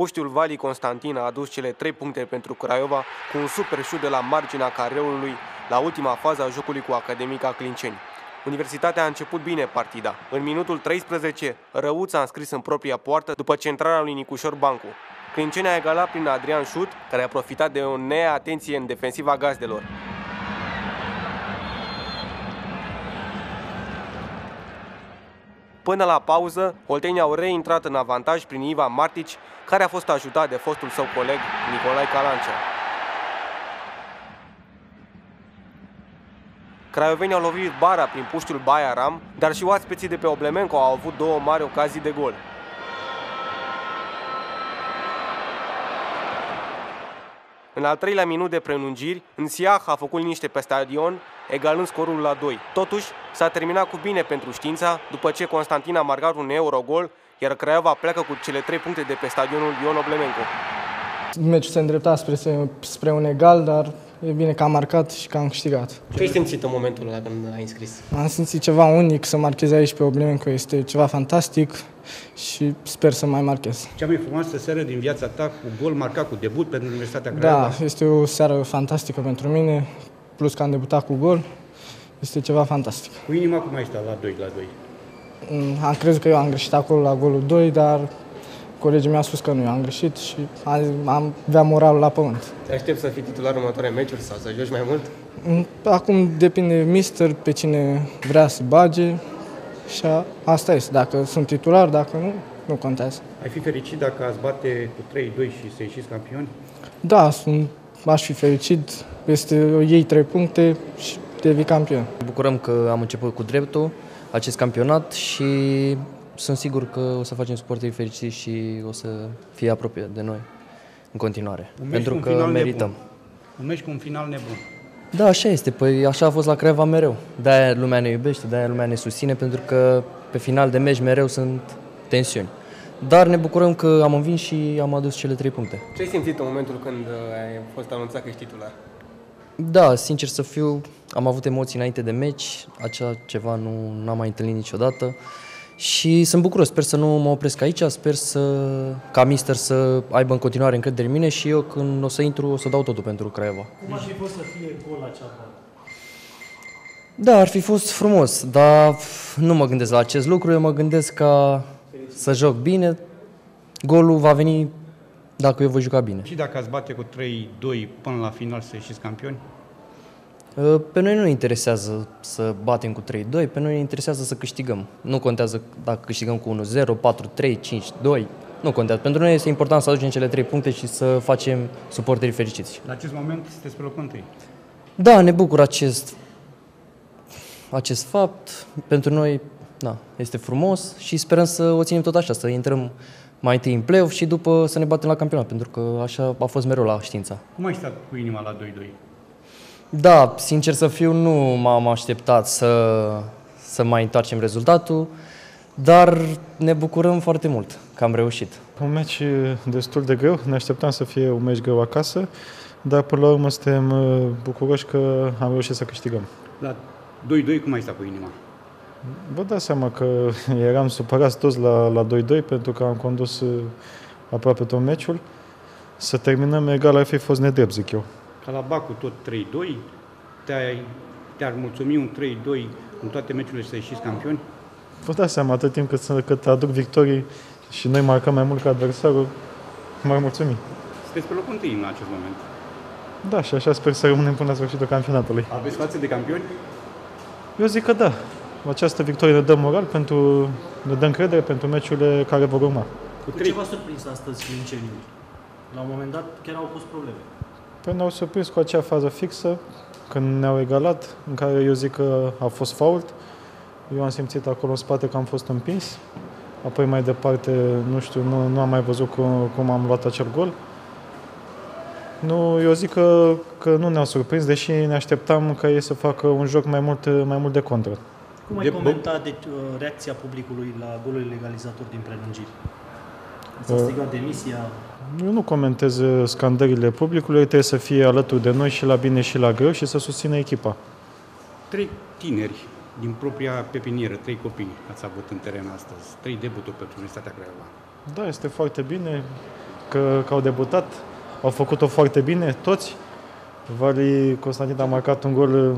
Puștiul Vali Constantin a adus cele 3 puncte pentru Craiova cu un super șut de la marginea careului la ultima fază a jocului cu Academica Clinceni. Universitatea a început bine partida. În minutul 13, Răuț a înscris în propria poartă după centrarea lui Nicușor Bancu. Clinceni a egalat prin Adrian Șut, care a profitat de o neatenție în defensiva gazdelor. Până la pauză, Oltenii au reintrat în avantaj prin Iva Martici, care a fost ajutat de fostul său coleg Nicolae Calancea. Craiovenii au lovit bara prin puștiul Baia Ram, dar și oaspeții de pe Oblemenco au avut două mari ocazii de gol. În al treilea minut de prelungiri, Nsiah a făcut liniște pe stadion, egalând scorul la 2. Totuși, s-a terminat cu bine pentru știința, după ce Constantin a marcat un eurogol, iar Craiova pleacă cu cele trei puncte de pe stadionul Ion Oblemenco. Meciul se îndrepta spre, spre un egal, dar e bine că am marcat și că am câștigat. Ce ai simțit în momentul ăla când ai înscris? Am simțit ceva unic să marchez aici pe Oblemenco, este ceva fantastic și sper să mai marchez. Cea mai frumoasă seară din viața ta cu gol marcat cu debut pentru Universitatea Craiova? Da, este o seară fantastică pentru mine, plus că am debutat cu gol, este ceva fantastic. Cu inima cum ai stat la 2 la 2? Mm, Am crezut că eu am greșit acolo la golul 2, dar colegii mei au spus că nu, eu am greșit și am, am avea moralul la pământ. Te aștept să fii titular în următoarele meciuri sau să joci mai mult? Mm, Acum depinde mister pe cine vrea să bage și a, asta este. Dacă sunt titular, dacă nu, nu contează. Ai fi fericit dacă ați bate cu 3-2 și să ieșiți campioni? Da, sunt, aș fi fericit, este ei trei puncte și devii campion. Ne bucurăm că am început cu dreptul acest campionat și sunt sigur că o să facem suporteri fericiți și o să fie aproape de noi în continuare. Un meci pentru cu un că final merităm. Nebun. Un meci cu un final nebun. Da, așa este. Păi așa a fost la Craiova mereu. De-aia lumea ne iubește, de-aia lumea ne susține, pentru că pe final de meci mereu sunt tensiuni. Dar ne bucurăm că am învins și am adus cele trei puncte. Ce ai simțit în momentul când uh, ai fost anunțat că ești titular? Da, sincer să fiu, am avut emoții înainte de meci, acea ceva nu n-am mai întâlnit niciodată și sunt bucuros, sper să nu mă opresc aici, sper să, ca mister să aibă în continuare încredere în mine și eu când o să intru o să dau totul pentru Craiova. Cum ar fi fost să fie gol acea bală? Da, ar fi fost frumos, dar nu mă gândesc la acest lucru, eu mă gândesc ca să joc bine, golul va veni dacă eu voi juca bine. Și dacă ați bate cu 3-2 până la final să ieșiți campioni? Uh, Pe noi nu ne interesează să batem cu 3-2, pe noi ne interesează să câștigăm. Nu contează dacă câștigăm cu 1-0, 4-3, 5-2, nu contează. Pentru noi este important să aducem cele 3 puncte și să facem suporterii fericiți. La acest moment sunteți pe locul întâi. Da, ne bucur acest, acest fapt. Pentru noi da, este frumos și sperăm să o ținem tot așa, să intrăm mai întâi în play și după să ne batem la campionat, pentru că așa a fost mereu la știința. Cum ai stat cu inima la 2-2? Da, sincer să fiu, nu m-am așteptat să, să mai întoarcem rezultatul, dar ne bucurăm foarte mult că am reușit. Un meci destul de greu, ne așteptam să fie un meci greu acasă, dar până la urmă suntem uh, bucuroși că am reușit să câștigăm. La 2-2 cum ai stat cu inima? Vă dați seama că eram supărați toți la, la 2-2 pentru că am condus uh, aproape tot meciul. Să terminăm egal ar fi fost nedrept, zic eu. Ca la Bacu tot 3-2, te-ai, te-ar mulțumi un 3-2 în toate meciurile și să ieșiți campioni? Vă dați seama, atât timp cât, să- cât aduc victorii și noi marcăm mai mult ca adversarul, m-ar mulțumi. Sunteți pe locul întâi în acest moment. Da, și așa sper să rămânem până la sfârșitul campionatului. Aveți față de campioni? Eu zic că da. Această victorie ne dă moral pentru, ne dă încredere pentru meciurile care vor urma. Cu Cu 3 ce v-a surprins astăzi Clinceniul? La un moment dat chiar au pus probleme. Păi ne-au surprins cu acea fază fixă, când ne-au egalat, în care eu zic că a fost fault. Eu am simțit acolo în spate că am fost împins. Apoi mai departe, nu știu, nu, nu am mai văzut cum, cum am luat acel gol. Nu, eu zic că, că nu ne-au surprins, deși ne așteptam ca ei să facă un joc mai mult, mai mult de contră. Cum ai De- comentat de, uh, reacția publicului la golul legalizator din prelungiri? S-a Uh, strigat demisia. Eu nu comentez uh, scandările publicului, trebuie să fie alături de noi și la bine și la greu și să susțină echipa. Trei tineri din propria pepinieră, trei copii ați avut în teren astăzi. Trei debuturi pentru Universitatea Craiova. Da, este foarte bine. că, că au debutat, au făcut-o foarte bine, toți. Vali Constantin a marcat un gol uh,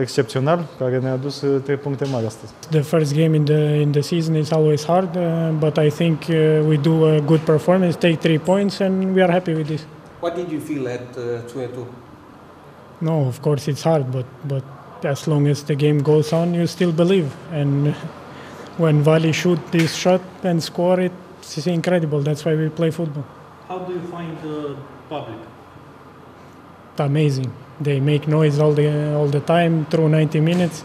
excepțional, care ne-a adus uh, trei puncte mari astăzi. The first game in the in the season is always hard, uh, but I think uh, we do a good performance, take three points, and we are happy with this. What did you feel at uh, 2-2? No, of course it's hard, but but as long as the game goes on, you still believe. And when Valley shoot this shot and score it, it's incredible. That's why we play football. How do you find the public? Amazing. They make noise all the all the time through 90 minutes,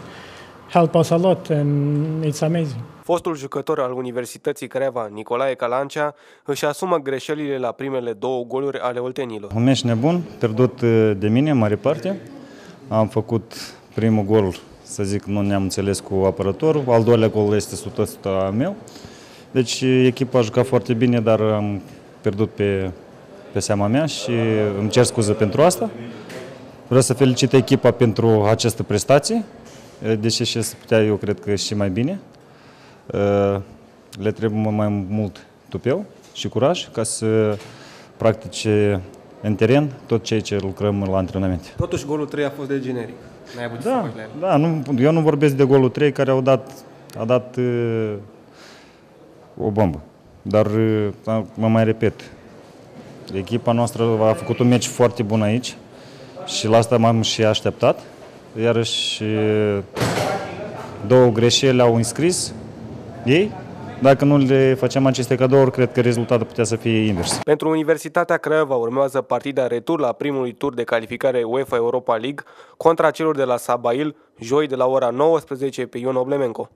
help us a lot, and it's amazing. Fostul jucător al Universității Creva, Nicolae Calancea, își asumă greșelile la primele două goluri ale oltenilor. Un meci nebun, pierdut uh, de mine în mare parte. Am făcut primul gol, să zic, nu ne-am înțeles cu apărătorul. Al doilea gol este 100% a meu. Deci echipa a jucat foarte bine, dar am pierdut pe, pe seama mea și îmi cer scuze pentru asta. Vreau să felicit echipa pentru această prestație, deși și se putea, eu cred că și mai bine. Uh, Le trebuie mai mult tupeu și curaj ca să practice în teren tot ceea ce lucrăm la antrenamente. Totuși, golul 3 a fost de generic. N-ai avut ce să Da, faci la el. da nu, eu nu vorbesc de golul 3 care au dat, a dat uh, o bombă. Dar uh, mă mai repet, echipa noastră a făcut un meci foarte bun aici și la asta m-am și așteptat. Iarăși uh, două greșeli au înscris ei. Dacă nu le făceam aceste cadouri, cred că rezultatul putea să fie invers. Pentru Universitatea Craiova urmează partida retur la primului tur de calificare UEFA Europa League contra celor de la Sabail, joi de la ora 19 pe Ion Oblemenco.